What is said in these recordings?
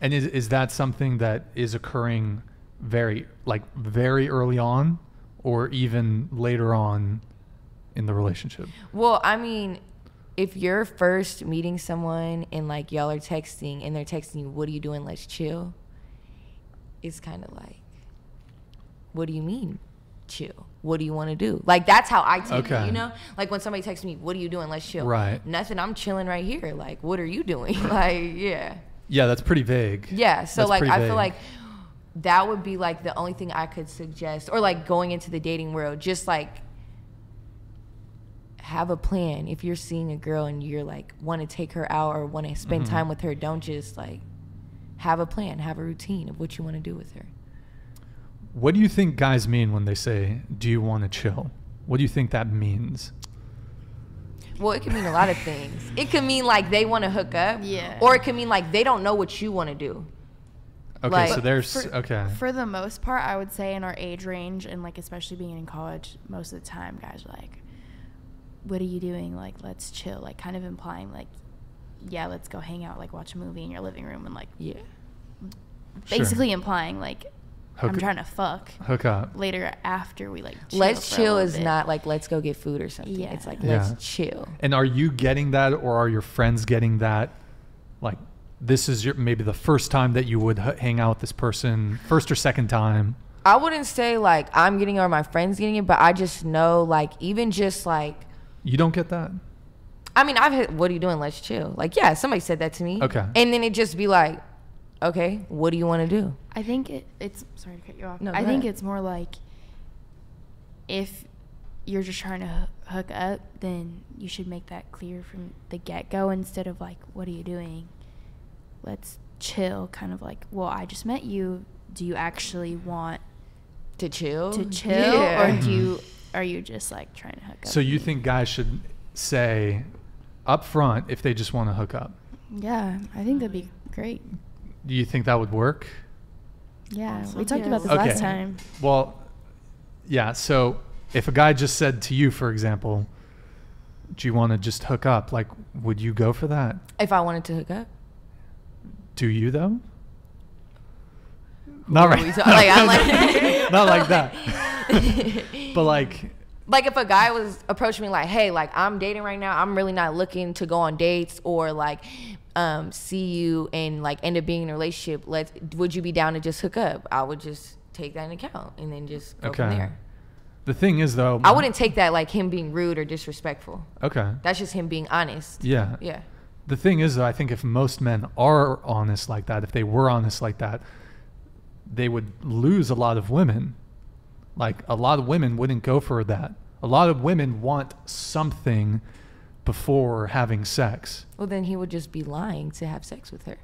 And is is that something that is occurring very like very early on or even later on in the relationship? Well, I mean, if you're first meeting someone and like y'all are texting and they're texting you, what are you doing? Let's chill. It's kind of like, what do you mean, chill? What do you want to do? Like that's how I take Okay. it, you know. Like when somebody texts me, "What are you doing? Let's chill." Right. Nothing. I'm chilling right here. Like, what are you doing? like, yeah. Yeah, that's pretty vague. Yeah. So That's like I feel like that would be like the only thing I could suggest or like going into the dating world just like have a plan. If you're seeing a girl and you're like want to take her out or want to spend Mm-hmm. time with her, don't just like have a plan, have a routine of what you want to do with her. What do you think guys mean when they say, "Do you want to chill?" What do you think that means? Well, it can mean a lot of things. It could mean like they want to hook up, Yeah. or it could mean like they don't know what you want to do. Okay, Like- so there's For- okay. For the most part, I would say in our age range and like especially being in college, most of the time guys are like, "What are you doing? Like, let's chill." Like, kind of implying like, "Yeah, let's go hang out, like watch a movie in your living room," and like Yeah. Sure. basically implying like, Hook- "I'm trying to fuck." hook up. Later after we like. Chill let's for chill little is bit. not like let's go get food or something. Yeah. It's like Yeah. let's chill. And are you getting that, or are your friends getting that? Like, this is your maybe the first time that you would h- hang out with this person, first or second time. I wouldn't say like I'm getting it or my friends getting it, but I just know like even just like You don't get that. I mean I've had what are you doing? Let's chill. Like yeah, somebody said that to me. Okay. And then it just be like, okay, what do you want to do? I think it, it's sorry to cut you off. No, I go think ahead. it's more like if you're just trying to hook up, then you should make that clear from the get go instead of like, "What are you doing? Let's chill." Kind of like, "Well, I just met you. Do you actually want To chill? to chill, Yeah. or do you are you just like trying to hook up?" So you think guys should say up front if they just want to hook up? Yeah, I think that'd be great. Do you think that would work? Yeah, Also, we talked about this Okay. last time. Well, yeah. So if a guy just said to you, for example, "Do you want to just hook up?" Like, would you go for that? if I wanted to hook up. Do you though? Not are right. ta- like, I'm like- not like that. but like, like if a guy was approaching me like, hey, like I'm dating right now, I'm really not looking to go on dates or like um, see you and like end up being in a relationship. Let's would you be down to just hook up? I would just take that into account and then just go from Okay. there. the thing is though, I wouldn't take that like him being rude or disrespectful. Okay. That's just him being honest. Yeah. Yeah. The thing is, though, I think if most men are honest like that, if they were honest like that, they would lose a lot of women. Like a lot of women wouldn't go for that. A lot of women want something before having sex. Well, then he would just be lying to have sex with her.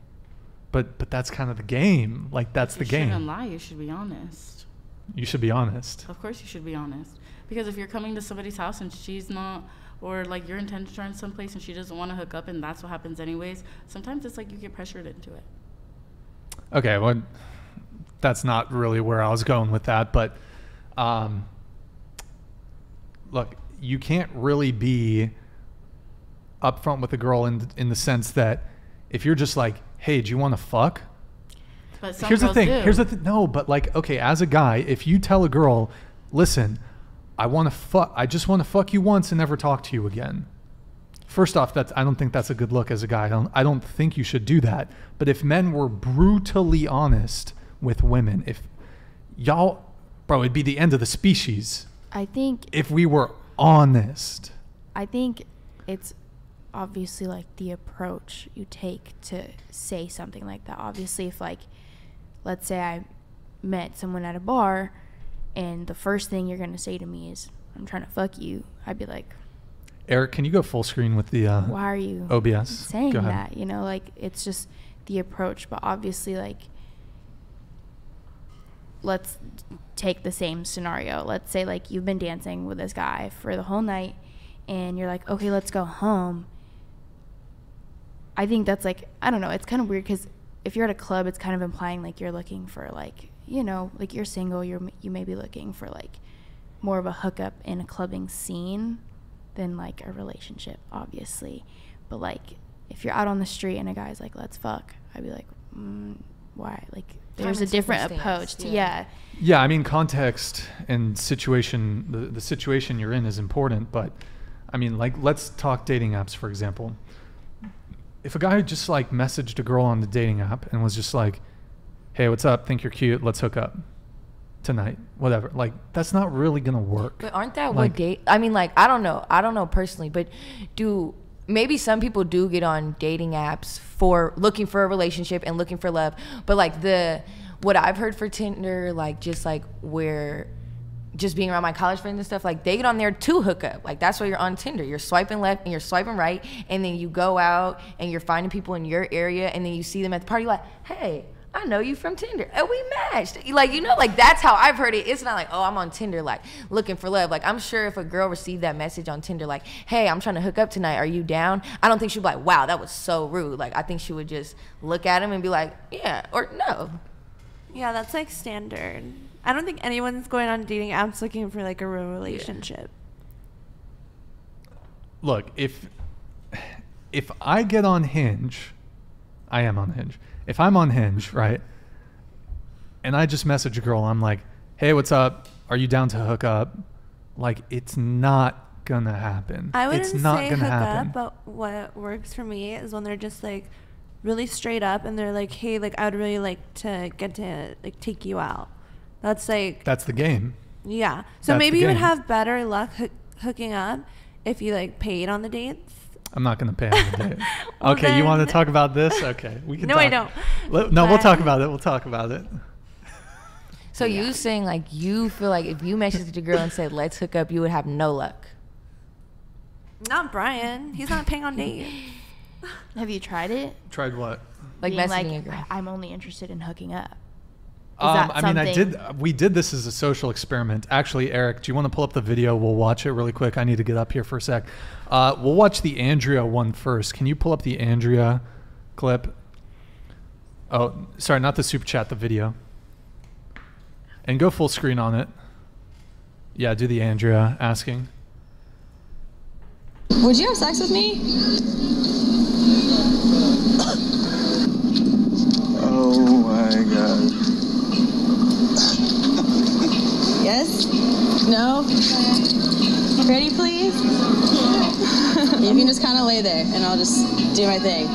But but that's kind of the game. Like that's you the game. You shouldn't lie. You should be honest. You should be honest. Of course, you should be honest. Because if you're coming to somebody's house and she's not, or like your intentions are in some place and she doesn't want to hook up, and that's what happens anyways. Sometimes it's like you get pressured into it. Okay, well, that's not really where I was going with that, but um, look, you can't really be upfront with a girl in in the sense that if you're just like, "Hey, do you want to fuck?" But some Here's the thing. do. Here's the th- no, but like, okay, as a guy, if you tell a girl, "Listen, I want to fuck. I just want to fuck you once and never talk to you again." First off, that's I don't think that's a good look as a guy. I don't I don't think you should do that. But if men were brutally honest with women, if y'all bro, it'd be the end of the species I think if we were honest. I think it's obviously like the approach you take to say something like that. Obviously, if like, let's say I met someone at a bar and the first thing you're going to say to me is, I'm trying to fuck you, I'd be like, Eric, can you go full screen with the uh, why are you OBS? saying Go ahead. that? You know, like it's just the approach. But obviously, like, let's take the same scenario. Let's say like you've been dancing with this guy for the whole night, and you're like, okay, let's go home. I think that's like I don't know. It's kind of weird because if you're at a club, it's kind of implying like you're looking for like you know like you're single. You're you may be looking for like more of a hookup in a clubbing scene than like a relationship, obviously. But like if you're out on the street and a guy's like, "Let's fuck," I'd be like, mm, why? Like, there's a different approach to yeah. yeah. Yeah, I mean context and situation. The, the situation you're in is important, but I mean, like, let's talk dating apps for example. If a guy just like messaged a girl on the dating app and was just like, "Hey, what's up? Think you're cute. Let's hook up tonight." Whatever. Like, that's not really gonna work. But aren't that Like- what date? I mean, like I don't know. I don't know personally, but do maybe some people do get on dating apps for looking for a relationship and looking for love. But like the what I've heard for Tinder, like just like where just being around my college friends and stuff, like they get on there to hook up. Like that's why you're on Tinder. You're swiping left and you're swiping right, and then you go out and you're finding people in your area, and then you see them at the party, like, hey. I know you from Tinder. And we matched. Like, you know, like that's how I've heard it. It's not like, oh, I'm on Tinder, like looking for love. Like, I'm sure if a girl received that message on Tinder, like, hey, I'm trying to hook up tonight. Are you down? I don't think she'd be like, wow, that was so rude. Like, I think she would just look at him and be like, yeah, or no. Yeah, that's like standard. I don't think anyone's going on dating apps looking for like a real relationship. look if if i get on hinge i am on hinge. If i'm on hinge right and i just message a girl i'm like hey what's up? Are you down to hook up? Like it's not gonna happen. I wouldn't it's not say gonna hook happen. up, but what works for me is when they're just like really straight up and they're like, "Hey, like I would really like to get to like take you out." That's like that's the game yeah. So that's maybe you would have better luck hook, hooking up if you like paid on the dates. i'm not gonna pay on the date Well, okay you want to talk about this okay we can No, I don't. Let- no we'll talk about it we'll talk about it So you saying like you feel like if you messaged a girl and said let's hook up, you would have no luck. Not Brian. He's not paying on dates. Have you tried it? tried what Like Being messaging a girl. I'm only interested in hooking up. Is Um, that I mean, I did. We did this as a social experiment. Actually, Eric, do you want to pull up the video? We'll watch it really quick. I need to get up here for a sec. Uh, we'll watch the Andrea one first. Can you pull up the Andrea clip? Oh, sorry, not the super chat. The video. And go full screen on it. Yeah, do the Andrea asking. Would you have sex with me? Oh my god. Yes? No? Ready, please? You can just kind of lay there and I'll just do my thing.